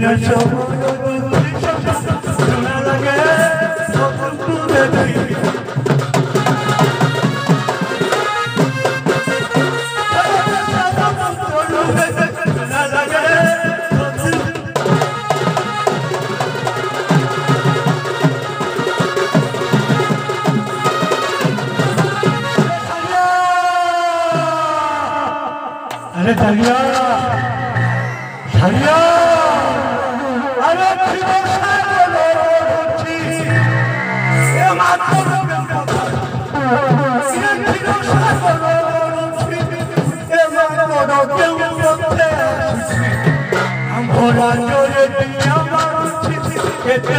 Melhor বড় কেউ আমরা জোরে দিয়া মানুষ এতে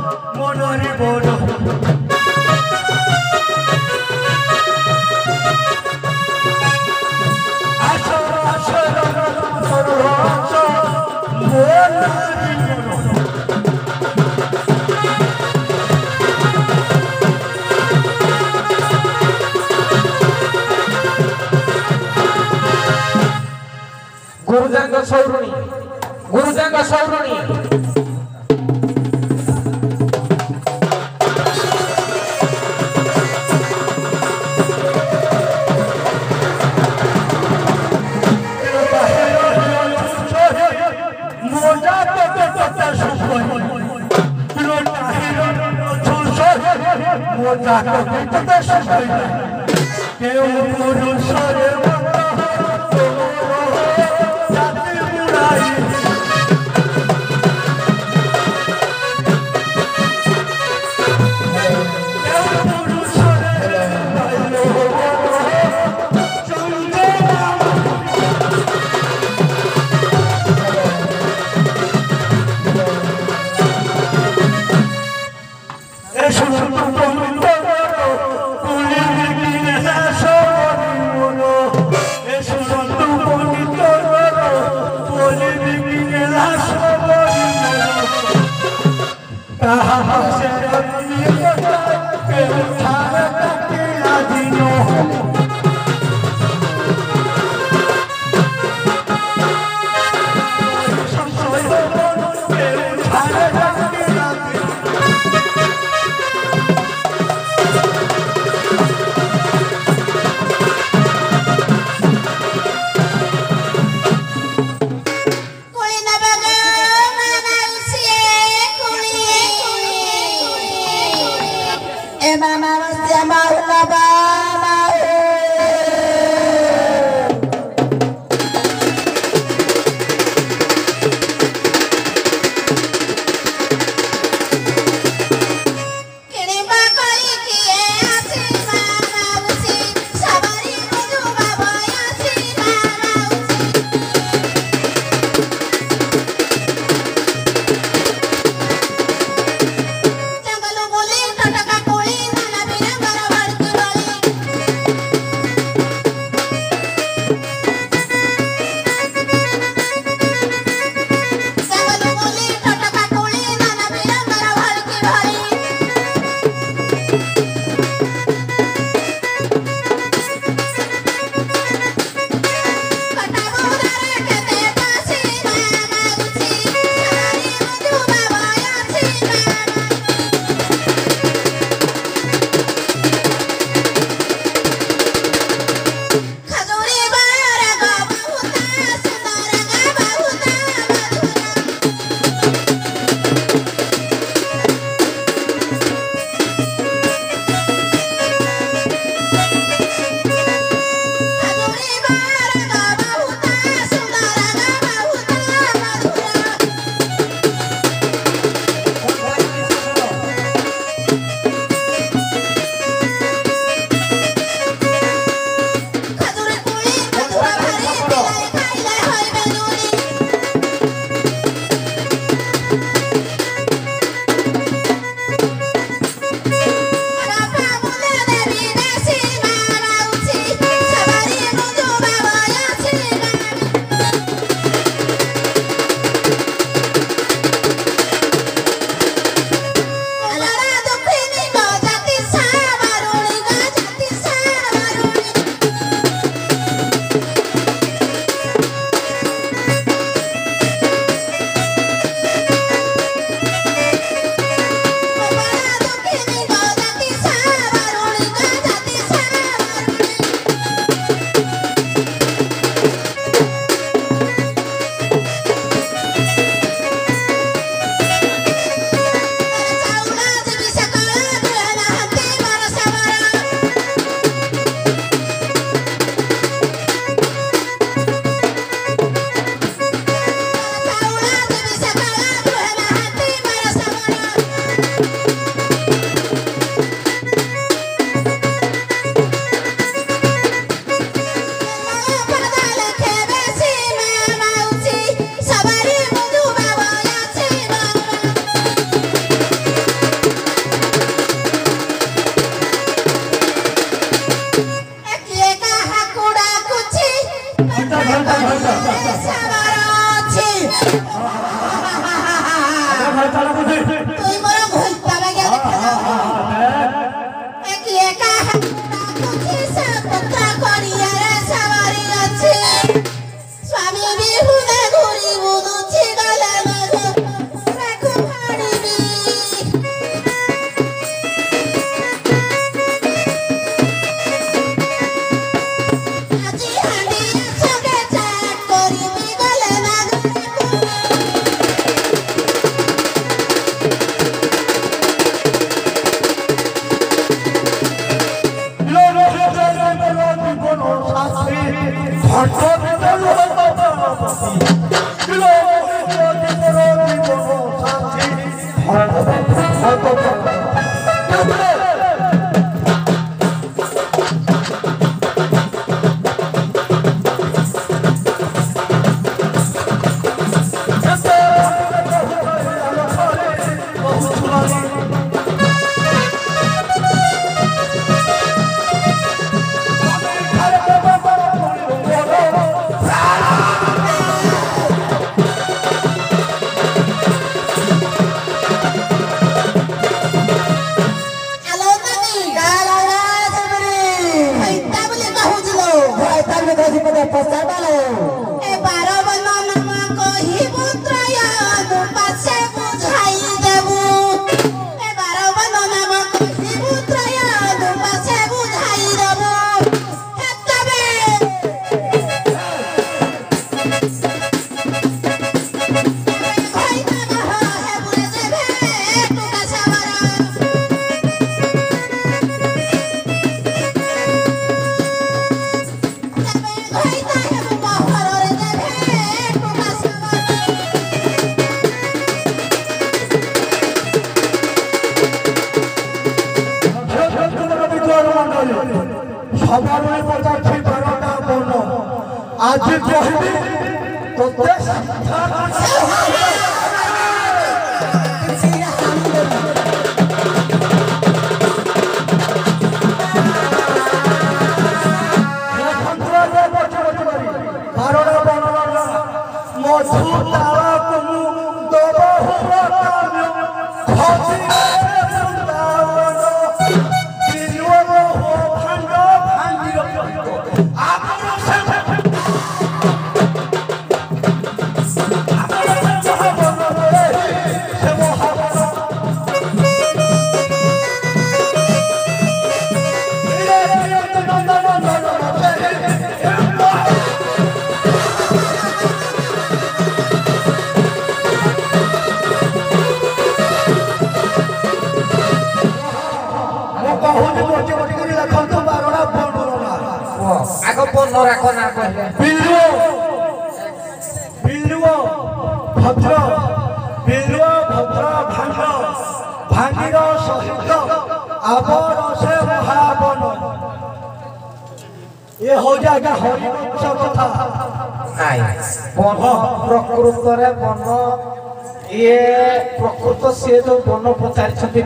ಸೌರುಣಿ ಗುರುಜಂಗ ಸೌರುಣಿ Moja kobieta też jest Kiełku ruszanie ma Mama, Imam Ahmad Syamahullah ખબર હોય બધા ઠીક બરોડા બોલો આજે કોહલી તો દેશ রাখো রাখো বিল্লু বিল্লু ভদ্র বিল্লু ভদ্র ভাঙ্গ ভাঙ্গির সহিত আবর সে মহাবন এ হয়ে আজ্ঞা হরিবংশ কথা নাই বন প্রকৃতরে বন ইয়ে প্রকৃত সে যে বন পচারিছন্তি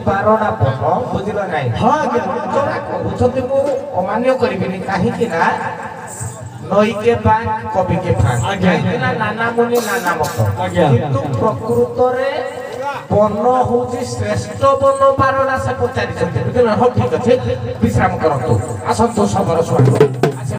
ମୁଁ ଅମାନ୍ୟ କରିବିନି କାହିଁକି ନଈକେ ପାଙ୍କ କବିକେ ପାଙ୍କି ନାନା ମକ କିନ୍ତୁ ପ୍ରକୃତରେ ବନ ହଉଛି ଶ୍ରେଷ୍ଠ ବନ ପାରଣା ସେ ପଚାରିଛନ୍ତି ହଉ ଠିକ ଅଛି ବିଶ୍ରାମ କରନ୍ତୁ ଆସନ୍ତୁ ସବର ସ୍ୱାମୀ